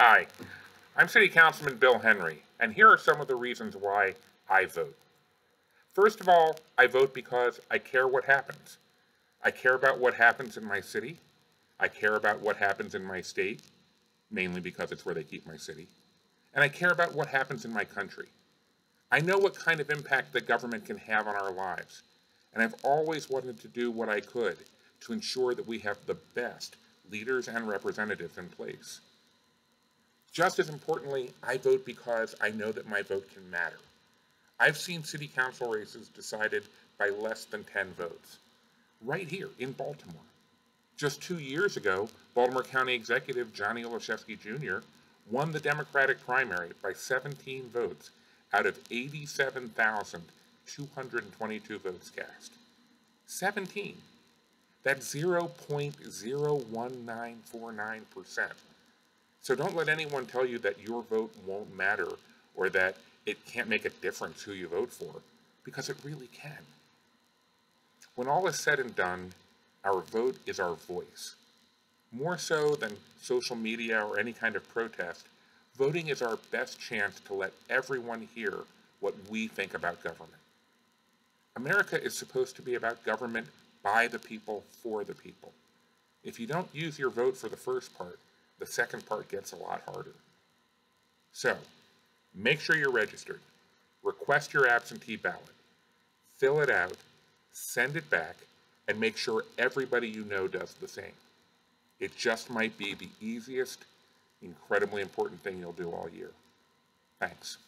Hi, I'm City Councilman Bill Henry, and here are some of the reasons why I vote. First of all, I vote because I care what happens. I care about what happens in my city. I care about what happens in my state, mainly because it's where they keep my city. And I care about what happens in my country. I know what kind of impact the government can have on our lives, and I've always wanted to do what I could to ensure that we have the best leaders and representatives in place. Just as importantly, I vote because I know that my vote can matter. I've seen city council races decided by less than 10 votes, right here in Baltimore. Just two years ago, Baltimore County Executive Johnny Olszewski Jr. won the Democratic primary by 17 votes out of 87,222 votes cast. 17. That's 0.01949%. So don't let anyone tell you that your vote won't matter or that it can't make a difference who you vote for, because it really can. When all is said and done, our vote is our voice. More so than social media or any kind of protest, voting is our best chance to let everyone hear what we think about government. America is supposed to be about government by the people, for the people. If you don't use your vote for the first part, the second part gets a lot harder. So, make sure you're registered. Request your absentee ballot. Fill it out, send it back, and make sure everybody you know does the same. It just might be the easiest, incredibly important thing you'll do all year. Thanks.